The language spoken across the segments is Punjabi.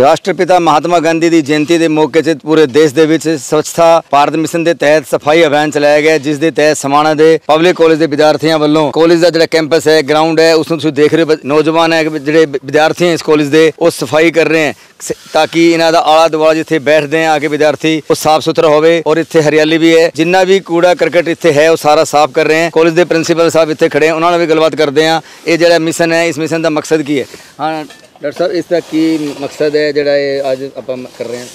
ਰਾਸ਼ਟਰਪਿਤਾ ਮਹਾਤਮਾ ਗਾਂਧੀ ਦੀ ਜਯੰਤੀ ਦੇ ਮੌਕੇ 'ਤੇ ਪੂਰੇ ਦੇਸ਼ ਦੇ ਵਿੱਚ ਸਵੱਛਤਾ ਭਾਰਤ ਮਿਸ਼ਨ ਦੇ ਤਹਿਤ ਸਫ਼ਾਈ ਅਭਿਆਨ ਚਲਾਇਆ ਗਿਆ, ਜਿਸ ਦੇ ਤਹਿਤ ਸਮਾਣਾ ਦੇ ਪਬਲਿਕ ਕਾਲਜ ਦੇ ਵਿਦਿਆਰਥੀਆਂ ਵੱਲੋਂ ਕਾਲਜ ਦਾ ਜਿਹੜਾ ਕੈਂਪਸ ਹੈ ਗਰਾਊਂਡ ਹੈ ਉਸ ਨੂੰ ਤੁਸੀਂ ਦੇਖ ਰਹੇ ਹੋ ਨੌਜਵਾਨ ਹੈ ਜਿਹੜੇ ਵਿਦਿਆਰਥੀ ਹੈ ਇਸ ਕਾਲਜ ਦੇ, ਉਹ ਸਫ਼ਾਈ ਕਰ ਰਹੇ ਹੈ। ਸ- ਤਾਂ ਕਿ ਇਹਨਾਂ ਦਾ ਆਲਾ ਦੁਆਲਾ ਜਿੱਥੇ ਬੈਠਦੇ ਆ ਆ ਕੇ ਵਿਦਿਆਰਥੀ ਉਹ ਸਾਫ਼ ਸੁਥਰਾ ਹੋਵੇ ਔਰ ਇੱਥੇ ਹਰਿਆਲੀ ਵੀ ਹੈ। ਜਿੰਨਾ ਵੀ ਕੂੜਾ ਕਰਕਟ ਇੱਥੇ ਹੈ, ਉਹ ਸਾਰਾ ਸਾਫ਼ ਕਰ ਰਹੇ ਹੈ। ਕਾਲਜ ਦੇ ਪ੍ਰਿੰਸੀਪਲ ਸਾਹਿਬ ਇੱਥੇ ਖੜੇ ਹੈ, ਉਹਨਾਂ ਨਾਲ ਵੀ ਗੱਲਬਾਤ ਕਰਦੇ ਆ ਇਹ ਜਿਹੜਾ ਮਿਸ਼ਨ ਹੈ, ਇਸ ਮਿਸ਼ਨ ਦਾ ਮਕਸਦ ਕੀ ਹੈ? ਹਾਂ ਡਾਕਟਰ ਸਾਹਿਬ, ਇਸ ਦਾ ਕੀ ਮਕਸਦ ਹੈ ਜਿਹੜਾ ਇਹ ਅੱਜ ਆਪਾਂ ਕਰ ਰਹੇ ਹਾਂ?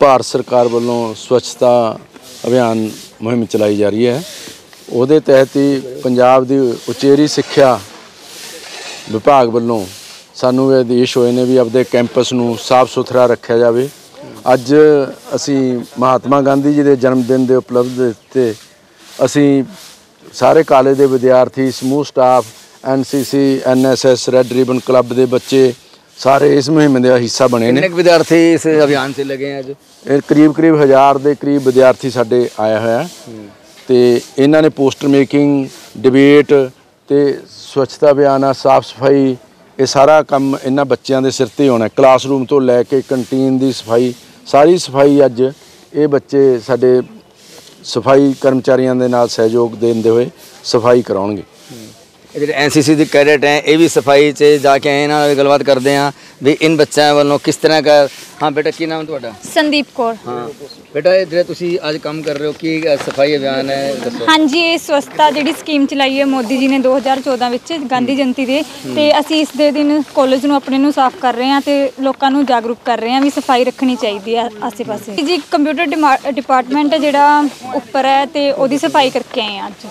ਭਾਰਤ ਸਰਕਾਰ ਵੱਲੋਂ ਸਵੱਛਤਾ ਅਭਿਆਨ ਮੁਹਿੰਮ ਚਲਾਈ ਜਾ ਰਹੀ ਹੈ। ਉਹਦੇ ਤਹਿਤ ਹੀ ਪੰਜਾਬ ਦੀ ਉਚੇਰੀ ਸਿੱਖਿਆ ਵਿਭਾਗ ਵੱਲੋਂ ਸਾਨੂੰ ਇਹ ਆਦੇਸ਼ ਹੋਏ ਨੇ ਵੀ ਆਪਦੇ ਕੈਂਪਸ ਨੂੰ ਸਾਫ਼ ਸੁਥਰਾ ਰੱਖਿਆ ਜਾਵੇ। ਅੱਜ ਅਸੀਂ ਮਹਾਤਮਾ ਗਾਂਧੀ ਜੀ ਦੇ ਜਨਮ ਦਿਨ ਦੇ ਉਪਲਬਧ ਤੇ ਅਸੀਂ ਸਾਰੇ ਕਾਲਜ ਦੇ ਵਿਦਿਆਰਥੀ, ਸਮੂਹ staff NCC NSS red ribbon club ਦੇ ਬੱਚੇ ਸਾਰੇ ਇਸ ਮੁਹਿੰਮ ਦਾ ਹਿੱਸਾ ਬਣੇ ਨੇ। ਕਿੰਨੇ ਵਿਦਿਆਰਥੀ ਇਸ ਅਭਿਆਨ 'ਤੇ ਲੱਗੇ ਆ ਅੱਜ? ਇਹ ਕਰੀਬ ਕਰੀਬ ਹਜ਼ਾਰ ਦੇ ਕਰੀਬ ਵਿਦਿਆਰਥੀ ਸਾਡੇ ਆਇਆ ਹੋਇਆ। ਤੇ ਇਹਨਾਂ ਨੇ ਪੋਸਟਰ ਮੇਕਿੰਗ ਡਿਬੇਟ ਤੇ ਸਵੱਛਤਾ ਅਭਿਆਨ ਆ ਸਾਫ਼ ਸਫ਼ਾਈ ਇਹ ਸਾਰਾ ਕੰਮ ਇਹਨਾਂ ਬੱਚਿਆਂ ਦੇ ਸਿਰ ਤੇ ਹੋਣਾ। ਕਲਾਸਰੂਮ ਤੋਂ ਲੈ ਕੇ ਕੰਟੀਨ ਦੀ ਸਫ਼ਾਈ ਸਾਰੀ ਸਫ਼ਾਈ ਅੱਜ ਇਹ ਬੱਚੇ ਸਾਡੇ ਸਫ਼ਾਈ ਕਰਮਚਾਰੀਆਂ ਦੇ ਨਾਲ ਸਹਿਯੋਗ ਦਿੰਦੇ ਹੋਏ ਸਫ਼ਾਈ ਕਰਾਉਣਗੇ। ਇਹ ਜਿਹੜੇ ਐਨਸੀਸੀ ਦੇ ਕੈਡਟ ਹੈ, ਇਹ ਵੀ ਸਫ਼ਾਈ 'ਚ ਜਾ ਕੇ ਆਏ ਇਹਨਾਂ ਨਾਲ ਗੱਲਬਾਤ ਕਰਦੇ ਆ ਵੀ ਇਨ ਬੱਚਿਆਂ ਵੱਲੋਂ ਕਿਸ ਤਰ੍ਹਾਂ ਦਾ ਹਾਂ ਬੇਟਾ ਕੀ ਨਾਮ ਤੁਹਾਡਾ? ਸੰਦੀਪ ਕੌਰ। ਹਾਂ। ਬੇਟਾ ਇਹ ਜਿਹੜੇ ਤੁਸੀਂ ਅੱਜ ਕੰਮ ਕਰ ਰਹੇ ਹੋ ਕੀ ਸਫ਼ਾਈ ਅਭਿਆਨ ਹੈ? ਦੱਸੋ। ਹਾਂਜੀ ਇਹ ਸਵਸਥਤਾ ਜਿਹੜੀ ਸਕੀਮ ਚਲਾਈ ਹੈ ਮੋਦੀ ਜੀ ਨੇ 2014 ਵਿੱਚ ਗਾਂਧੀ ਜਯੰਤੀ ਦੇ। ਤੇ ਅਸੀਂ ਇਸ ਦੇ ਦਿਨ ਕਾਲਜ ਨੂੰ ਆਪਣੇ ਨੂੰ ਸਾਫ਼ ਕਰ ਰਹੇ ਹਾਂ ਤੇ ਲੋਕਾਂ ਨੂੰ ਜਾਗਰੂਕ ਕਰ ਰਹੇ ਹਾਂ ਵੀ ਸਫ਼ਾਈ ਰੱਖਣੀ ਚਾਹੀਦੀ ਹੈ ਆਸੇ-ਪਾਸੇ। ਜੀ ਕੰਪਿਊਟਰ ਡਿਪਾਰਟਮੈਂਟ ਹੈ ਜਿਹੜਾ ਉੱਪਰ ਹੈ ਤੇ ਉਹਦੀ ਸਫ਼ਾਈ ਕਰਕੇ ਆਏ ਹਾਂ ਅੱਜ।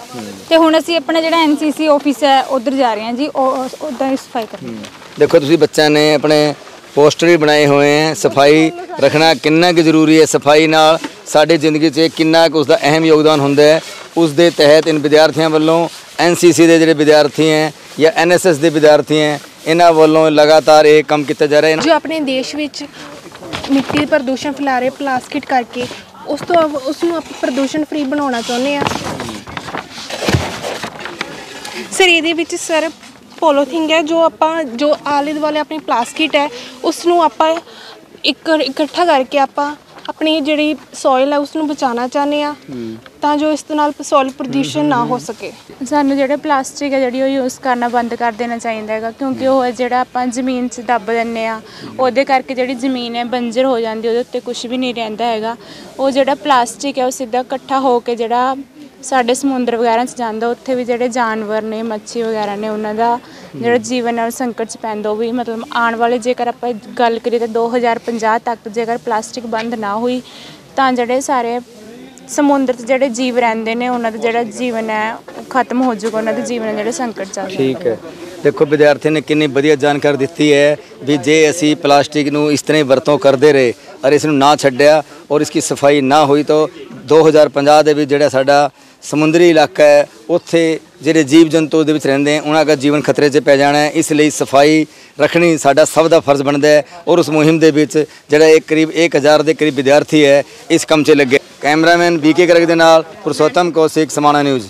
ਤੇ ਹੁਣ ਅਸੀਂ ਆਪਣਾ ਜਿਹੜਾ ਐਨਸੀਸੀ ਆਫਿਸ ਹੈ ਉਧਰ ਜਾ ਰਹੇ ਹਾਂ ਜੀ ਉਦਾਂ ਹੀ ਸਫ਼ਾਈ ਕਰਨੀ ਦੇਖੋ ਤੁਸੀਂ ਬੱਚਿਆਂ ਨੇ ਆਪਣੇ ਪੋਸਟਰ ਵੀ ਬਣਾਏ ਹੋਏ ਹੈ, ਸਫ਼ਾਈ ਰੱਖਣਾ ਕਿੰਨਾ ਕੁ ਜ਼ਰੂਰੀ ਹੈ, ਸਫ਼ਾਈ ਨਾਲ ਸਾਡੀ ਜ਼ਿੰਦਗੀ 'ਚ ਕਿੰਨਾ ਕੁ ਉਸ ਦਾ ਅਹਿਮ ਯੋਗਦਾਨ ਹੁੰਦਾ ਹੈ। ਉਸ ਦੇ ਤਹਿਤ ਇਨ ਵਿਦਿਆਰਥੀਆਂ ਵੱਲੋਂ ਐਨਸੀਸੀ ਦੇ ਜਿਹੜੇ ਵਿਦਿਆਰਥੀ ਹੈ ਜਾਂ ਐਨਐਸਐਸ ਦੇ ਵਿਦਿਆਰਥੀ ਹੈ, ਇਹਨਾਂ ਵੱਲੋਂ ਲਗਾਤਾਰ ਇਹ ਕੰਮ ਕੀਤਾ ਜਾ ਰਿਹਾ ਹੈ। ਜੋ ਆਪਣੇ ਦੇਸ਼ ਵਿੱਚ ਮਿੱਟੀ ਦਾ ਪ੍ਰਦੂਸ਼ਣ ਫੈਲਾ ਰਹੇ ਪਲਾਸਟਿਕ ਕਰਕੇ, ਉਸ ਤੋਂ ਉਸ ਨੂੰ ਆਪਾਂ ਪ੍ਰਦੂਸ਼ਣ ਫ੍ਰੀ ਬਣਾਉਣਾ ਚਾਹੁੰਦੇ ਆ ਸਰ, ਇਹਦੇ ਵਿੱਚ ਸਰ ਪੋਲੋਥੀਨ ਹੈ ਜੋ ਆਪਾਂ ਜੋ ਆਲੇ ਦੁਆਲੇ ਆਪਣੀ ਪਲਾਸਟਿਕ ਹੈ ਉਸ ਨੂੰ ਆਪਾਂ ਇੱਕ ਇਕੱਠਾ ਕਰਕੇ ਆਪਾਂ ਆਪਣੀ ਜਿਹੜੀ ਸੋਇਲ ਹੈ ਉਸ ਨੂੰ ਬਚਾਉਣਾ ਚਾਹੁੰਦੇ ਆ ਤਾਂ ਜੋ ਇਸ ਦੇ ਨਾਲ ਸੋਇਲ ਪ੍ਰਦੂਸ਼ਣ ਨਾ ਹੋ ਸਕੇ। ਸਾਨੂੰ ਜਿਹੜੇ ਪਲਾਸਟਿਕ ਹੈ ਜਿਹੜੀ ਉਹ ਯੂਜ਼ ਕਰਨਾ ਬੰਦ ਕਰ ਦੇਣਾ ਚਾਹੀਦਾ ਹੈਗਾ ਕਿਉਂਕਿ ਉਹ ਹੈ ਜਿਹੜਾ ਆਪਾਂ ਜ਼ਮੀਨ 'ਚ ਦੱਬ ਦਿੰਨੇ ਆ ਉਹਦੇ ਕਰਕੇ ਜਿਹੜੀ ਜ਼ਮੀਨ ਹੈ ਬੰਜਰ ਹੋ ਜਾਂਦੀ ਉਹਦੇ ਉੱਤੇ ਕੁਝ ਵੀ ਨਹੀਂ ਰਹਿੰਦਾ ਹੈਗਾ। ਉਹ ਜਿਹੜਾ ਪਲਾਸਟਿਕ ਹੈ ਉਹ ਸਿੱਧਾ ਇਕੱਠਾ ਹੋ ਕੇ ਜਿਹੜਾ ਸਾਡੇ ਸਮੁੰਦਰ ਵਗੈਰਾ 'ਚ ਜਾਂਦਾ, ਉੱਥੇ ਵੀ ਜਿਹੜੇ ਜਾਨਵਰ ਨੇ, ਮੱਛੀ ਵਗੈਰਾ ਨੇ, ਉਹਨਾਂ ਦਾ ਜਿਹੜਾ ਜੀਵਨ ਹੈ ਉਹ ਸੰਕਟ 'ਚ ਪੈਂਦਾ, ਉਹ ਵੀ ਮਤਲਬ ਆਉਣ ਵਾਲੇ ਜੇਕਰ ਆਪਾਂ ਗੱਲ ਕਰੀਏ ਤਾਂ 2050 ਤੱਕ ਜੇਕਰ ਪਲਾਸਟਿਕ ਬੰਦ ਨਾ ਹੋਈ, ਤਾਂ ਜਿਹੜੇ ਸਾਰੇ ਸਮੁੰਦਰ 'ਚ ਜਿਹੜੇ ਜੀਵ ਰਹਿੰਦੇ ਨੇ, ਉਹਨਾਂ ਦਾ ਜਿਹੜਾ ਜੀਵਨ ਹੈ, ਉਹ ਖਤਮ ਹੋ ਜਾਊਗਾ, ਉਹਨਾਂ ਦੇ ਜੀਵਨ ਜਿਹੜੇ ਸੰਕਟ ਚੱਲ ਰਿਹਾ ਠੀਕ ਹੈ। ਦੇਖੋ ਵਿਦਿਆਰਥੀ ਨੇ ਕਿੰਨੀ ਵਧੀਆ ਜਾਣਕਾਰੀ ਦਿੱਤੀ ਹੈ ਵੀ ਜੇ ਅਸੀਂ ਪਲਾਸਟਿਕ ਨੂੰ ਇਸ ਤਰ੍ਹਾਂ ਹੀ ਵਰਤੋਂ ਕਰਦੇ ਰਹੇ ਔਰ ਇਸ ਨੂੰ ਨਾ ਛੱਡਿਆ ਔਰ ਇਸ ਦੀ ਸਫ਼ਾਈ ਨਾ ਹੋਈ, ਤਾਂ 2050 ਦੇ ਵਿੱਚ ਜਿਹੜਾ ਸਾਡਾ ਸਮੁੰਦਰੀ ਇਲਾਕਾ ਹੈ, ਉੱਥੇ ਜਿਹੜੇ ਜੀਵ ਜੰਤੂ ਦੇ ਵਿੱਚ ਰਹਿੰਦੇ ਹੈ, ਉਹਨਾਂ ਦਾ ਜੀਵਨ ਖਤਰੇ 'ਚ ਪੈ ਜਾਣਾ ਹੈ, ਇਸ ਲਈ ਸਫ਼ਾਈ ਰੱਖਣੀ ਸਾਡਾ ਸਭ ਦਾ ਫਰਜ਼ ਬਣਦਾ ਹੈ ਔਰ ਉਸ ਮੁਹਿੰਮ ਦੇ ਵਿੱਚ ਜਿਹੜਾ ਇੱਕ ਕਰੀਬ 1000 ਦੇ ਕਰੀਬ ਵਿਦਿਆਰਥੀ ਹੈ, ਇਸ ਕੰਮ 'ਚ ਲੱਗੇ। ਕੈਮਰਾਮੈਨ ਬੀਕੇ ਗਰਗ ਦੇ ਨਾਲ ਪੁਰਸ਼ੋਤਮ ਕੌਸ਼ਿਕ, ਸਮਾਣਾ ਨਿਊਜ਼।